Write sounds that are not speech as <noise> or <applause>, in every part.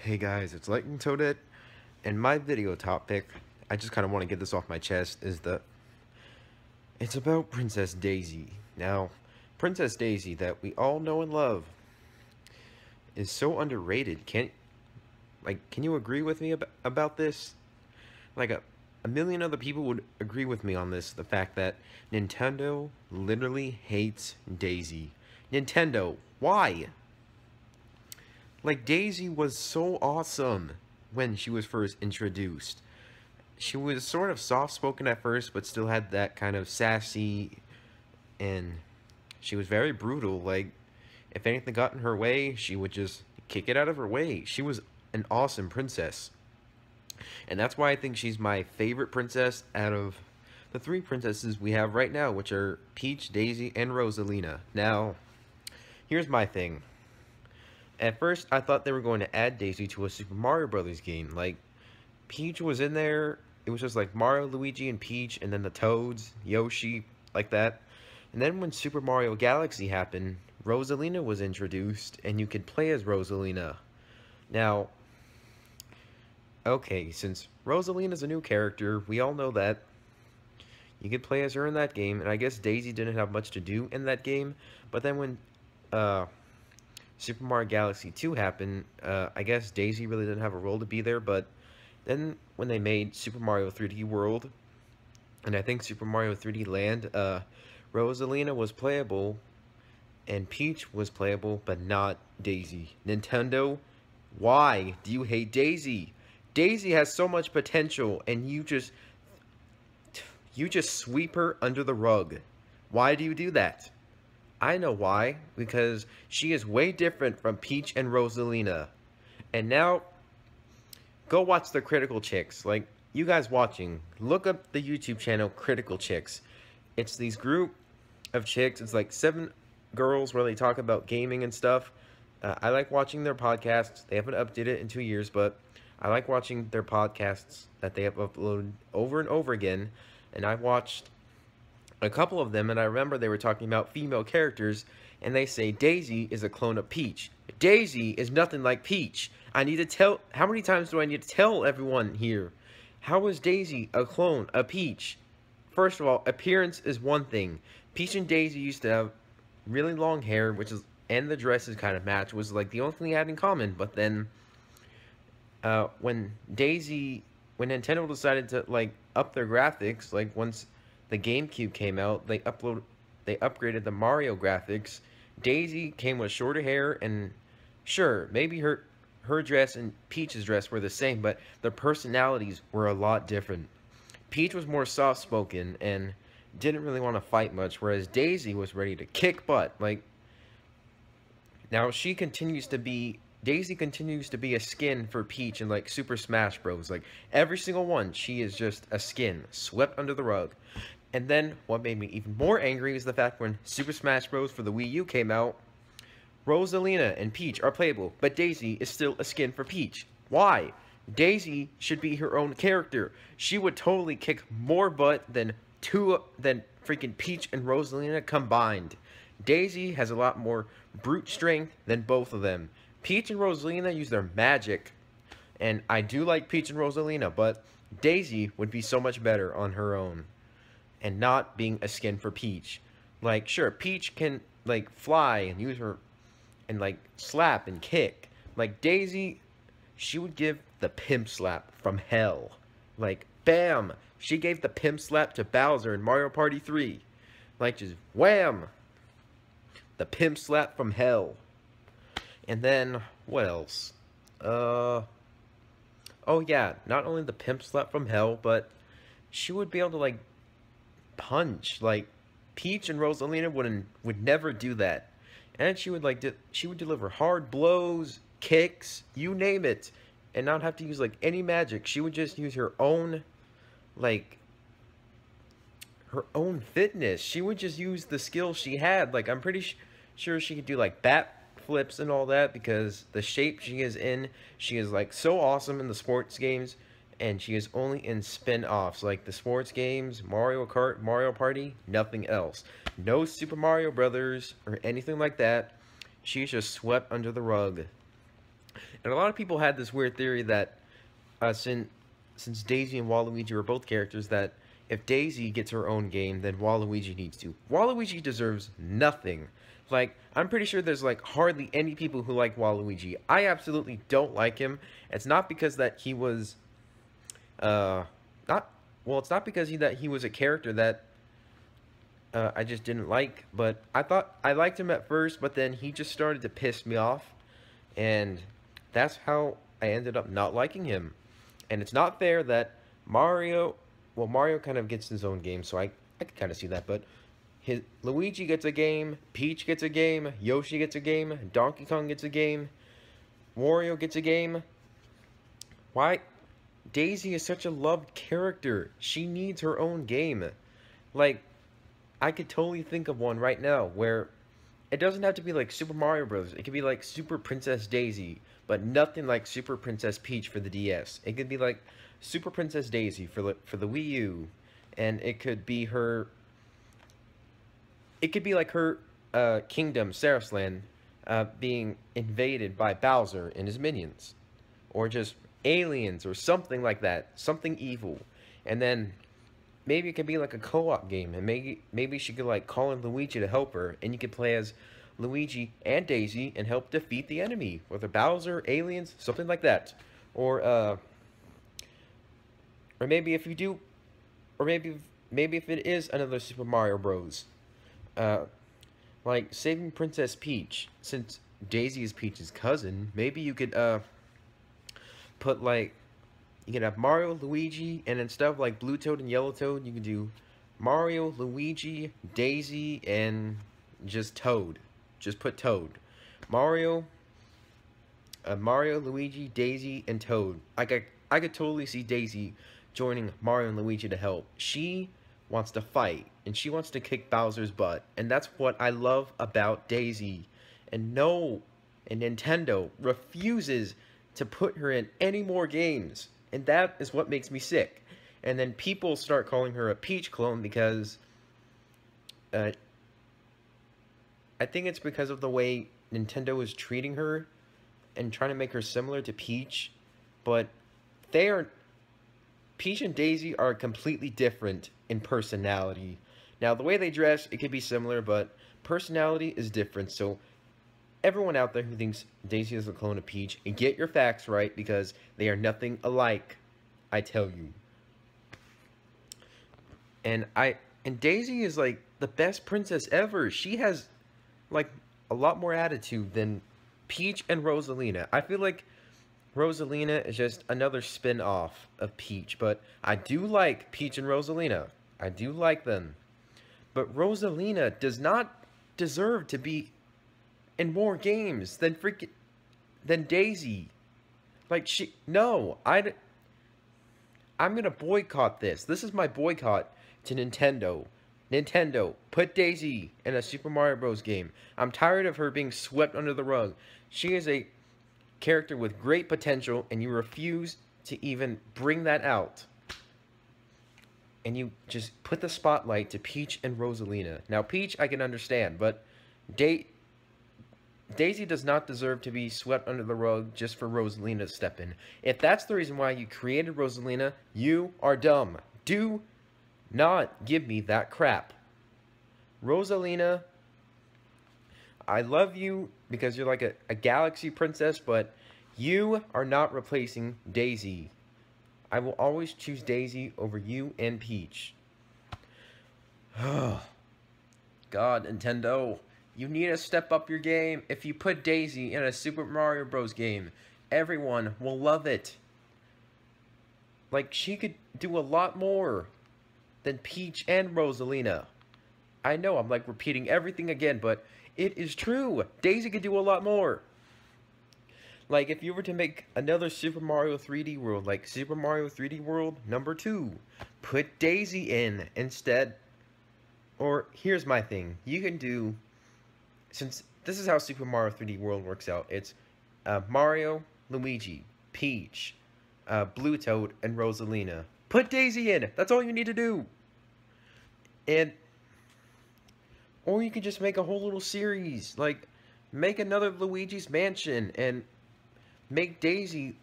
Hey guys, it's Lightning Toadette, and my video topic, I just kind of want to get this off my chest, is that it's about Princess Daisy. Now, Princess Daisy that we all know and love is so underrated. Can't, like, can you agree with me ab about this? Like, a, a million other people would agree with me on this, the fact that Nintendo literally hates Daisy. Nintendo, why? Like, Daisy was so awesome when she was first introduced. She was sort of soft-spoken at first, but still had that kind of sassy, and she was very brutal. Like, if anything got in her way, she would just kick it out of her way. She was an awesome princess. And that's why I think she's my favorite princess out of the three princesses we have right now, which are Peach, Daisy, and Rosalina. Now, here's my thing. At first, I thought they were going to add Daisy to a Super Mario Brothers game. Like, Peach was in there. It was just like Mario, Luigi, and Peach, and then the Toads, Yoshi, like that. And then when Super Mario Galaxy happened, Rosalina was introduced, and you could play as Rosalina. Now, okay, since Rosalina's a new character, we all know that. You could play as her in that game, and I guess Daisy didn't have much to do in that game. But then when, uh, Super Mario Galaxy 2 happened, uh, I guess Daisy really didn't have a role to be there, but then when they made Super Mario 3D World, and I think Super Mario 3D Land, uh, Rosalina was playable, and Peach was playable, but not Daisy. Nintendo, why do you hate Daisy? Daisy has so much potential, and you just, you just sweep her under the rug. Why do you do that? I know why. Because she is way different from Peach and Rosalina. And now, go watch the Critical Chicks. Like, you guys watching, look up the YouTube channel Critical Chicks. It's these group of chicks. It's like seven girls where they talk about gaming and stuff. Uh, I like watching their podcasts. They haven't updated it in two years, but I like watching their podcasts that they have uploaded over and over again. And I've watched a couple of them, and I remember they were talking about female characters, and they say Daisy is a clone of Peach. Daisy is nothing like Peach. I need to tell, how many times do I need to tell everyone here? How is Daisy a clone of Peach? First of all, appearance is one thing. Peach and Daisy used to have really long hair, which is, and the dresses kind of match, was like the only thing they had in common, but then, uh, when Daisy, when Nintendo decided to, like, up their graphics, like, once the GameCube came out, they upload they upgraded the Mario graphics. Daisy came with shorter hair and sure, maybe her her dress and Peach's dress were the same, but their personalities were a lot different. Peach was more soft-spoken and didn't really want to fight much, whereas Daisy was ready to kick butt. Like, now she continues to be, Daisy continues to be a skin for Peach in, like, Super Smash Bros. Like, every single one, she is just a skin, swept under the rug. And then, what made me even more angry is the fact when Super Smash Bros. for the Wii U came out, Rosalina and Peach are playable, but Daisy is still a skin for Peach. Why? Daisy should be her own character. She would totally kick more butt than two than freaking Peach and Rosalina combined. Daisy has a lot more brute strength than both of them. Peach and Rosalina use their magic, and I do like Peach and Rosalina, but Daisy would be so much better on her own and not being a skin for Peach. Like, sure, Peach can, like, fly and use her, and, like, slap and kick. Like, Daisy, she would give the pimp slap from hell. Like, bam! She gave the pimp slap to Bowser in Mario Party 3. Like, just wham! The pimp slap from hell. And then, what else? Uh... Oh, yeah, not only the pimp slap from hell, but she would be able to, like, punch. Like Peach and Rosalina wouldn't would never do that, and she would like she would deliver hard blows, kicks, you name it, and not have to use like any magic. She would just use her own, like her own fitness. She would just use the skills she had. Like I'm pretty sure she could do like bat flips and all that because the shape she is in, she is like so awesome in the sports games and she is only in spin-offs like the sports games, Mario Kart, Mario Party, nothing else. No Super Mario Brothers or anything like that. She's just swept under the rug. And a lot of people had this weird theory that uh, since since Daisy and Waluigi are both characters, that if Daisy gets her own game, then Waluigi needs to. Waluigi deserves nothing. Like, I'm pretty sure there's, like, hardly any people who like Waluigi. I absolutely don't like him. It's not because that he was, uh, not, well, it's not because he, that he was a character that uh, I just didn't like, but I thought I liked him at first, but then he just started to piss me off, and that's how I ended up not liking him. And it's not fair that Mario, well, Mario kind of gets his own game, so I, I can kind of see that, but his Luigi gets a game, Peach gets a game, Yoshi gets a game, Donkey Kong gets a game, Wario gets a game. Why? Daisy is such a loved character. She needs her own game. Like, I could totally think of one right now where it doesn't have to be like Super Mario Bros. It could be like Super Princess Daisy, but nothing like Super Princess Peach for the DS. It could be like Super Princess Daisy for the for the Wii U, and it could be her. It could be like her uh, kingdom, Sarasaland, uh, being invaded by Bowser and his minions, or just aliens or something like that, something evil, and then maybe it could be like a co-op game, and maybe maybe she could like call in Luigi to help her, and you could play as Luigi and Daisy and help defeat the enemy, whether Bowser, aliens, something like that, or uh, or maybe if you do, or maybe maybe if it is another Super Mario Bros. Uh, like saving Princess Peach, since Daisy is Peach's cousin, maybe you could uh put like you can have Mario, Luigi, and then stuff like Blue Toad and Yellow Toad, you can do Mario, Luigi, Daisy, and just Toad. Just put Toad. Mario, uh, Mario, Luigi, Daisy, and Toad. I could, I could totally see Daisy joining Mario and Luigi to help. She wants to fight, and she wants to kick Bowser's butt, and that's what I love about Daisy. And no, and Nintendo refuses to put her in any more games. And that is what makes me sick. And then people start calling her a Peach clone because uh, I think it's because of the way Nintendo is treating her and trying to make her similar to Peach. But they are Peach and Daisy are completely different in personality. Now, the way they dress, it could be similar, but personality is different. So, everyone out there who thinks Daisy is a clone of Peach, and get your facts right because they are nothing alike. I tell you. And I and Daisy is like the best princess ever. She has like a lot more attitude than Peach and Rosalina. I feel like Rosalina is just another spin-off of Peach, but I do like Peach and Rosalina. I do like them. But Rosalina does not deserve to be in more games than freaking than Daisy. Like she no, I I'm going to boycott this. This is my boycott to Nintendo. Nintendo, put Daisy in a Super Mario Bros. game. I'm tired of her being swept under the rug. She is a character with great potential, and you refuse to even bring that out. And you just put the spotlight to Peach and Rosalina. Now, Peach, I can understand, but da Daisy does not deserve to be swept under the rug just for Rosalina to step in. If that's the reason why you created Rosalina, you are dumb. Do not give me that crap. Rosalina, I love you because you're like a, a galaxy princess, but you are not replacing Daisy. I will always choose Daisy over you and Peach. <sighs> God, Nintendo. You need to step up your game. If you put Daisy in a Super Mario Bros. game, everyone will love it. Like, she could do a lot more than Peach and Rosalina. I know I'm like repeating everything again, but it is true. Daisy could do a lot more. Like, if you were to make another Super Mario 3D World, like Super Mario 3D World number 2, put Daisy in instead. Or, here's my thing. You can do since this is how Super Mario 3D World works out, it's uh, Mario, Luigi, Peach, uh, Blue Toad, and Rosalina. Put Daisy in. That's all you need to do. And or you could just make a whole little series, like make another Luigi's Mansion and make Daisy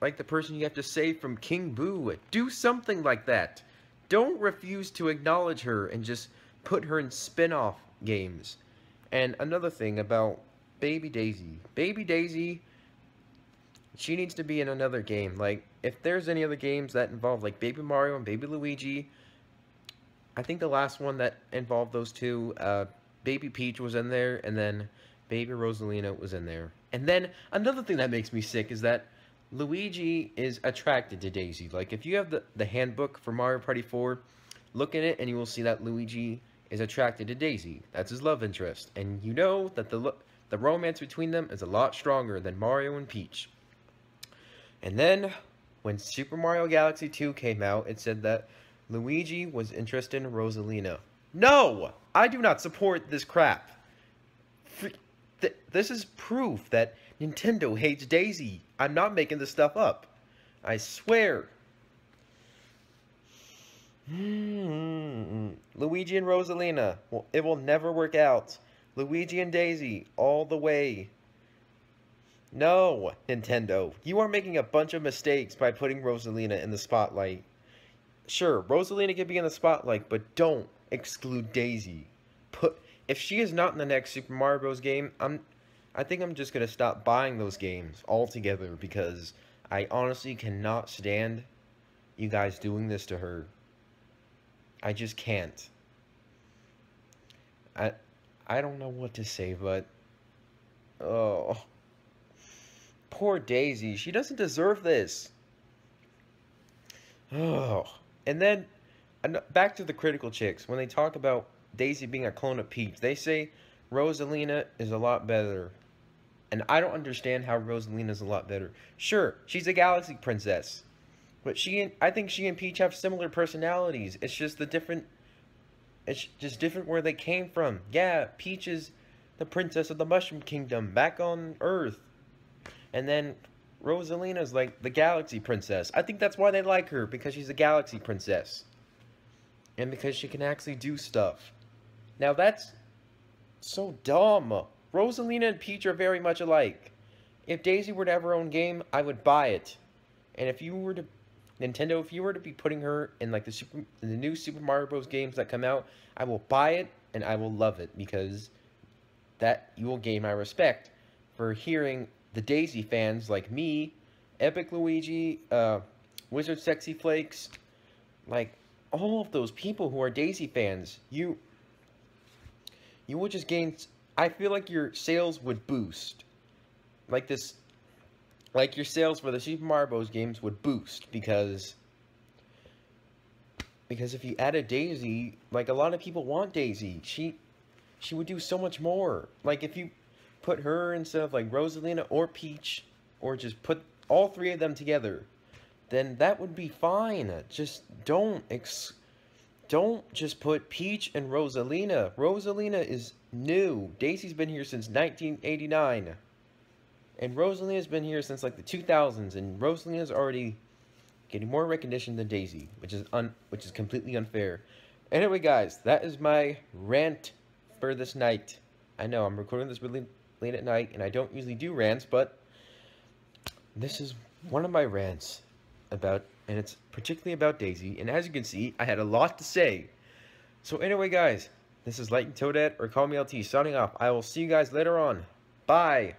like the person you have to save from King Boo. Do something like that. Don't refuse to acknowledge her and just put her in spin-off games. And another thing about Baby Daisy. Baby Daisy, she needs to be in another game. Like, if there's any other games that involve, like, Baby Mario and Baby Luigi, I think the last one that involved those two, uh, Baby Peach was in there, and then Baby Rosalina was in there. And then, another thing that makes me sick is that Luigi is attracted to Daisy. Like, if you have the, the handbook for Mario Party 4, look in it and you will see that Luigi is attracted to Daisy. That's his love interest. And you know that the, the romance between them is a lot stronger than Mario and Peach. And then, when Super Mario Galaxy 2 came out, it said that Luigi was interested in Rosalina. No! I do not support this crap. This is proof that Nintendo hates Daisy. I'm not making this stuff up. I swear. Hmm. Luigi and Rosalina. Well, it will never work out. Luigi and Daisy, all the way. No, Nintendo. You are making a bunch of mistakes by putting Rosalina in the spotlight. Sure, Rosalina can be in the spotlight, but don't exclude Daisy. Put if she is not in the next Super Mario Bros. game, I'm I think I'm just going to stop buying those games altogether because I honestly cannot stand you guys doing this to her. I just can't. I I don't know what to say, but oh. Poor Daisy. She doesn't deserve this. Oh. And then back to the critical chicks. When they talk about Daisy being a clone of Peach, they say Rosalina is a lot better. And I don't understand how Rosalina is a lot better. Sure, she's a galaxy princess. But she and I think she and Peach have similar personalities. It's just the different it's just different where they came from. Yeah, Peach is the princess of the Mushroom Kingdom back on Earth. And then Rosalina's like the galaxy princess. I think that's why they like her because she's a galaxy princess. And because she can actually do stuff. Now that's so dumb. Rosalina and Peach are very much alike. If Daisy were to have her own game, I would buy it. And if you were to Nintendo, if you were to be putting her in like the super the new Super Mario Bros. games that come out, I will buy it and I will love it because that you will gain my respect for hearing the Daisy fans like me, Epic Luigi, uh, Wizard Sexy Flakes, like all of those people who are Daisy fans. You you will just gain I feel like your sales would boost. Like this, like your sales for the Super Mario Bros. games would boost because, because if you added Daisy, like a lot of people want Daisy. She, she would do so much more. Like if you put her instead of like Rosalina or Peach, or just put all three of them together, then that would be fine. Just don't ex don't just put Peach and Rosalina. Rosalina is new. Daisy's been here since 1989. And Rosalina's been here since like the 2000s. And Rosalina's already getting more recognition than Daisy, which is un which is completely unfair. Anyway, guys, that is my rant for this night. I know I'm recording this really late at night, and I don't usually do rants, but this is one of my rants about and it's particularly about Daisy, and as you can see, I had a lot to say. So anyway, guys, this is Lightning Toadette, or Call Me LT, signing off. I will see you guys later on. Bye!